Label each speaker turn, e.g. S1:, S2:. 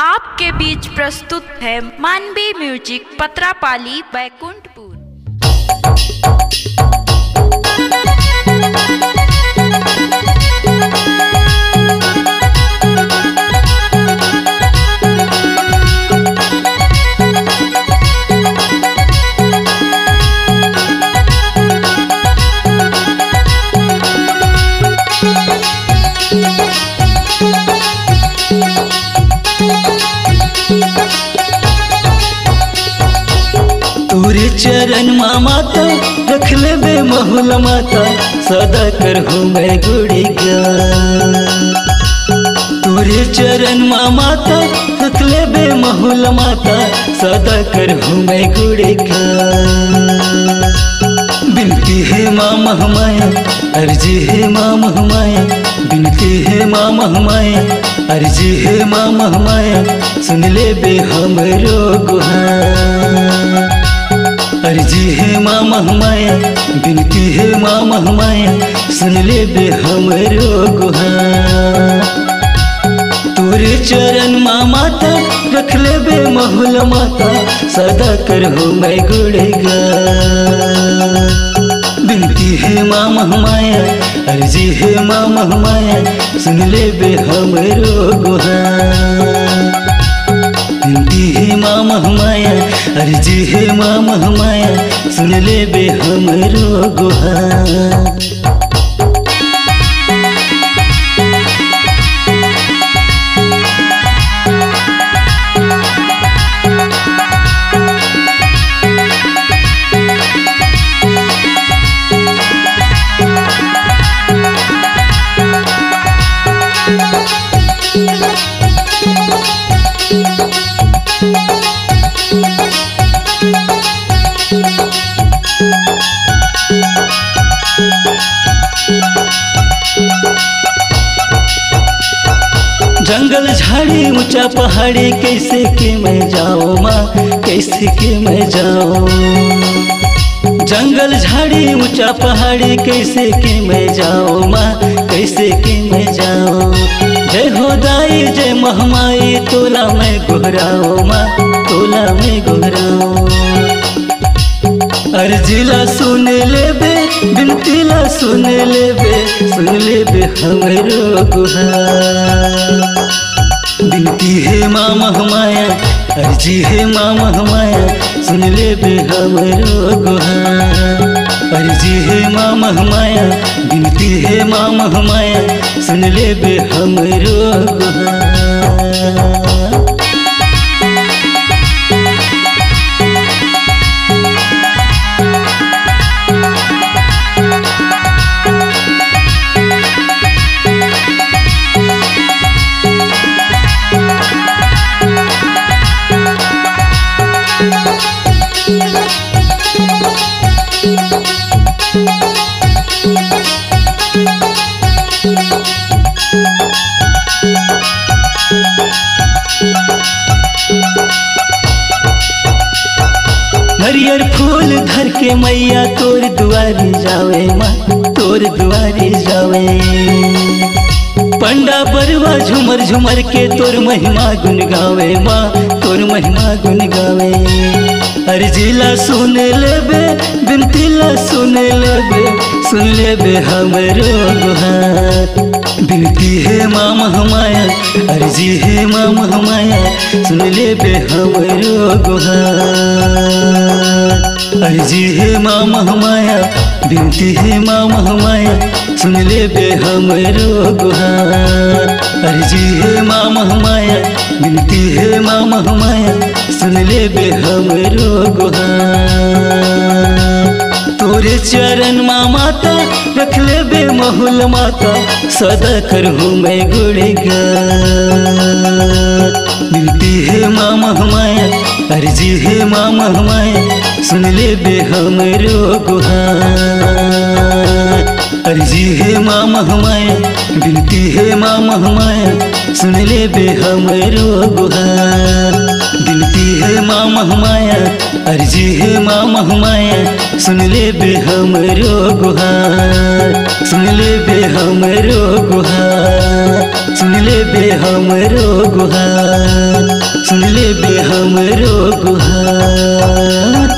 S1: आपके बीच प्रस्तुत है मानवी म्यूज़िक पत्रापाली बैकुंठपुर।
S2: चरण माता रख ले बे महुल माता सदा कर हो मैं गुड़ी तोरे चरण माता रख ले बे महुल माता सदा कर हो मैं गुड़ी बिनती है माँ महमाया अर्जी है माँ महमाया बिनती है माँ महमाया अर्जी है माँ महमाया सुन ले बे हमरो गुहार अर्जी है माँ महमाया बिनती है माँ महमाया सुन ले बे हमरो गुहार तोरे चरण माँ माता रख ले बे महुल माता, सदा कर हो मैं गुड़ेगा बिनती है माँ महमाया अर्जी है माँ महमाया सुन ले बे हमरो गुहार मामा हमाया अरे जी हे मामा हमाया सुन ले बे हमरो गुहार ऊँचा पहाड़ी कैसे के मैं जाऊँ माँ, कैसे के मैं जाऊँ। जंगल झाड़ी ऊँचा पहाड़ी कैसे के मैं जाऊँ माँ, कैसे के मैं जाऊँ। जय हो दाई जय महमाई, तोला मैं गोहराऊँ माँ, तोला मैं गोहराऊँ। अर्जिला सुन ले बे बिनतीला सुन ले बे सुन ले बे हमरो गुहार। है माँ महमाया अर्जी है माया महमाया सुन ले बे हमरो गुहार अर्जी है मामा महमाया बिनती है मामा सुन ले बे हमरो गुहार के मैया तोर दुआरे जावे माँ, तोर दुआरे जावे। पंडा बरुआ झुमर झुमर के तोर महिमा गुन गावे माँ, तोर महिमा गुन गावे अर्जिला सुन लेबे, बिनतीला सुन लेबे सुन लेबे हमरो गुहार। बिनती है माँ महमाया अर्जी है माँ महमाया सुन लेबे हमरो गुहार। अर्जी है माँ महमाया, बिनती है माँ महमाया, सुन ले बे हमरो गुहार। अर्जी है माँ महमाया, बिनती है माँ महमाया, सुन ले बे हमरो गुहार। तोरे चरण माँ माता, रख ले बे महुल माता, सदा कर हूँ मैं गुड़ेगा बिनती है माँ महमाया, अर्जी है माँ महमाया सुन ले बे हमरो गुहार अर्जी है माँ महमाया बिनती है माँ महमाया सुन ले बे हमरो गुहार बिनती है माँ महमाया अर्जी है माँ महमाया सुन ले बे हमरो गुहार सुन ले बे हमरो गुहार सुन ले बे हमरो गुहार सुन ले बे हमरो गुहार